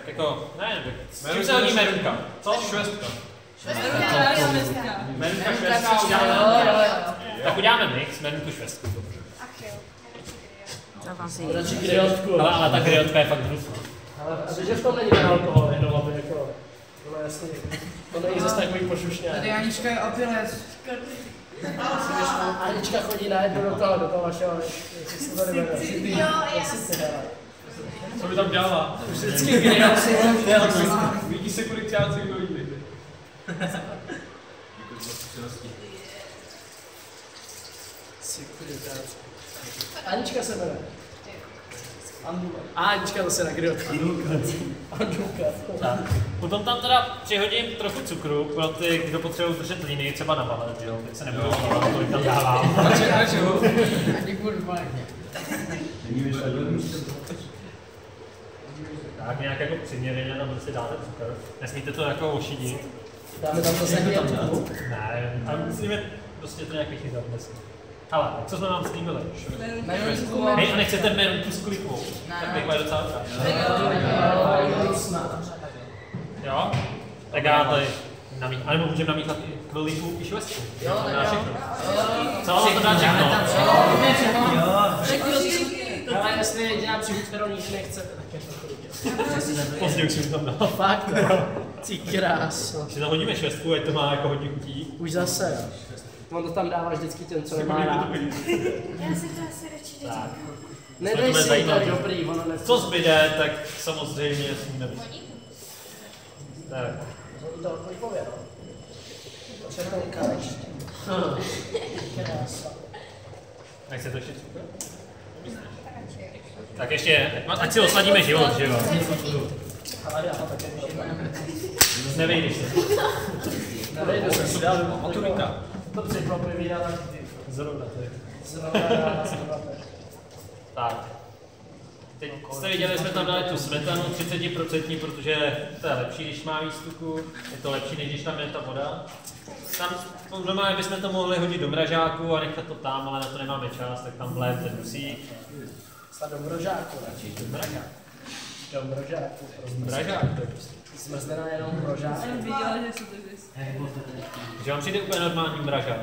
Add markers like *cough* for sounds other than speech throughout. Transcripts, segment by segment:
Tak jako, ne, s čím Merunka se hodí merunka? Co? Švestka. Merunka švestka uděláme. Tak uděláme mix, merunku švestku, dobře. Ach jo. Radši griotku. Ale, ale ta griotka je fakt hnusná. Ale a že v tom není ten alkohol, jenom aby jako... No jasně, to není zase takový pošušňák. Tady Anička je opilec. Anička chodí na jedno do toho, do toho vašeho, jak se to jmenuje. City. Jo, hele. Co by tam dělala? Vždycky *laughs* si Vidí sekuritáci, kdo jí Sekuritáci. Anička se jmenuje. A Anička zase na griotku. Andulka. Potom tam teda přihodím trochu cukru pro ty, kdo potřebují držet líny, třeba na balet, jo, tak se nebudu hlavovat, kolik tam dávám. *laughs* Ani kurva. Tak nějak jako přiměřeně tam prostě dáte cukr. Nesmíte to jako ošidit. Dáme tam zase griotku. Ne, a musíme prostě to nějak vychytat dneska. Ale, co jsme vám slíbili? Hej, a nechcete merunku s klipou? Tak bych byl docela rád. Jo? Tak já tady namít, anebo můžeme namíchat i kvilitu i švestku. Jo, To tak jo. všechno. Co vám to dá všechno? Nechcete, tak je to chutě. *laughs* Pozdě už jsem tam dal. *laughs* Fakt, no. Ty kráso. Si zahodíme švestku, ať to má jako hodně chutí. Už zase, jo. On to tam dává vždycky ten, co nemá rád. Já si to asi radši Tak. nedělám. Nedej si, to dobrý, ono ne... Co zbyde, tak samozřejmě být. Tak. To odpověď pově, no. Červenka ještě. Krása. Nechcete ještě cukr? Tak ještě, ať si osladíme život, že jo? Nevejdeš se. Nevejdu se, já Maturita. To překvapivý, ale Zrovna to je. zrovna zrovna tak. Tak. Teď jste viděli, jsme tam dali tu smetanu 30%, protože to je lepší, když má výstuku, je to lepší, než když tam je ta voda. Tam normálně bychom to mohli hodit do mražáku a nechat to tam, ale na to nemáme čas, tak tam vlévte dusík. Snad do mrožáku radši. Do mražáku. Do prostě. Mražák, to je prostě. Zmrzlená jenom mrožák. viděla, že se to. Že vám přijde úplně normální mražák.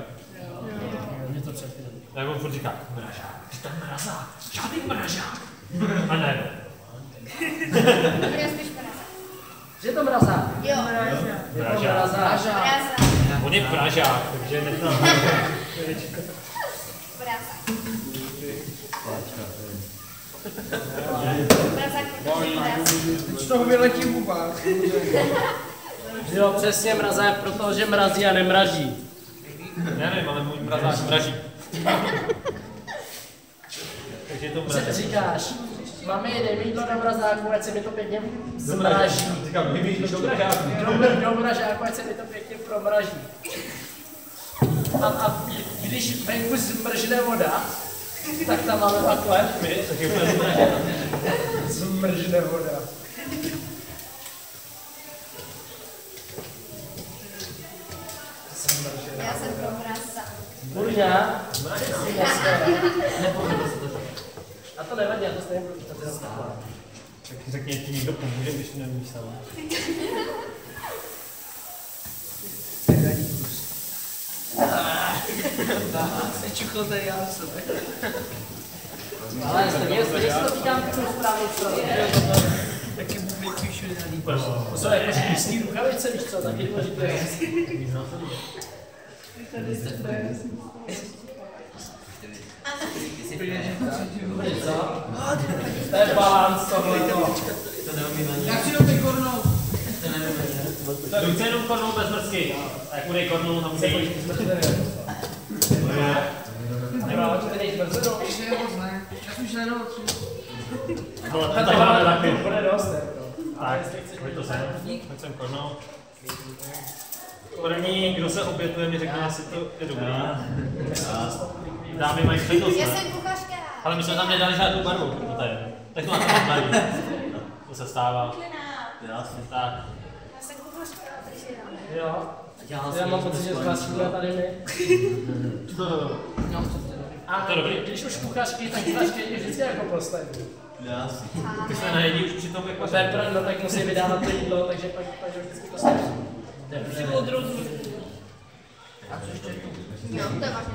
Mě to před chvílí. Nebo on furt říká, mražák, je mrazák, žádný mražák. A ne. Že je to mrazák? Jo, Je to Mrazák. mrazák. mrazák. On je pražák, takže mrazák. Z toho vyletí bubák. Jo, přesně mrazák, protože mrazí a nemraží. Já nevím, ale můj mrazák mraží. Takže je to Co mrazák. říkáš? Mami, dej mi jídlo do mrazáku, ať se mi to pěkně zmraží. Říkám, vymýšlíš do mražáku. Do, do mražáku, ať se mi to pěkně promraží. A, a když venku zmržne voda, tak tam máme takhle. Zmržne voda. Já jsem pro mrazák. Burňa? A to nevadí, já to stejně budu takhle. Tak řekni, ti někdo pomůže, když to nevíš sama. Nečuchl tady já v sobě. Ale stejně, stejně se to týkám tu správnou stranu. Taky bubliky všude nalí. To jsou jako štístý rukavice, víš co, taky důležité. Víš co? To je balans tohle. Jak si jdou ty kornou? Ruce jenom kornou bez mrzky. A jak bude kornou, tam musí jít. Proč ty nejsi brzo? Ještě je to tak máme. Bude. Tak, pojď to sem. Pojď. První, kdo se obětuje, mi řekne, jestli to je dobrý. Dámy mají přednost, Já ne? jsem kuchařka. Ale my jsme tam nedali žádnou barvu, to je. Tak to máte barvu. To se stává. Tak. Já jsem kuchařka, takže já. Jo. Já mám pocit, že z vás tady my. *laughs* A To je dobrý. když už kuchařky, tak kuchařky je vždycky jako poslední. Ty se najedí už při tom A jako Bertrand, no tak musí vydávat to jídlo, takže pak, pak vždycky to stačí. Při odrodu. Jo, to je vážně